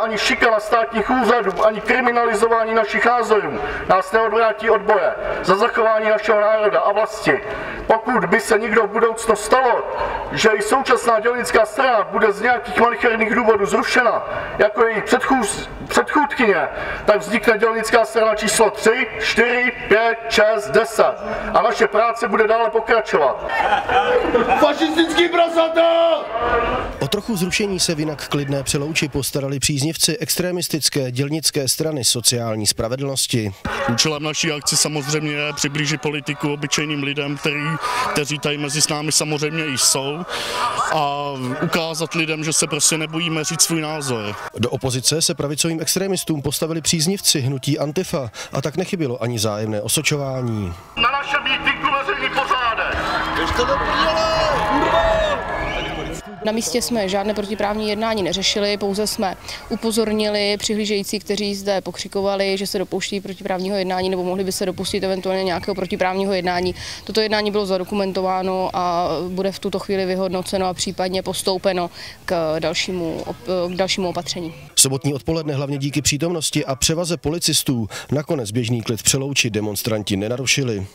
Ani šikana státních úřadů, ani kriminalizování našich názorů nás neodvrátí od boje za zachování našeho národa a vlasti. Pokud by se někdo v budoucnu stalo, že i současná dělnická strana bude z nějakých malicherných důvodů zrušena, jako její předchůdkyně, tak vznikne dělnická strana číslo 3, 4, 5, 6, 10 a naše práce bude dále pokračovat. Fašistický prasata! Trochu zrušení se v jinak klidné přelouči postarali příznivci extremistické dělnické strany sociální spravedlnosti. Účelem naší akce samozřejmě je přiblížit politiku obyčejným lidem, který, kteří tady mezi námi samozřejmě i jsou a ukázat lidem, že se prostě nebojíme říct svůj názor. Do opozice se pravicovým extremistům postavili příznivci hnutí Antifa a tak nechybilo ani zájemné osočování. Na našem mítinku veřejný pořádek. Na místě jsme žádné protiprávní jednání neřešili, pouze jsme upozornili přihlížející, kteří zde pokřikovali, že se dopouští protiprávního jednání nebo mohli by se dopustit eventuálně nějakého protiprávního jednání. Toto jednání bylo zadokumentováno a bude v tuto chvíli vyhodnoceno a případně postoupeno k dalšímu, k dalšímu opatření. Sobotní odpoledne hlavně díky přítomnosti a převaze policistů nakonec běžný klid Přelouči demonstranti nenarušili.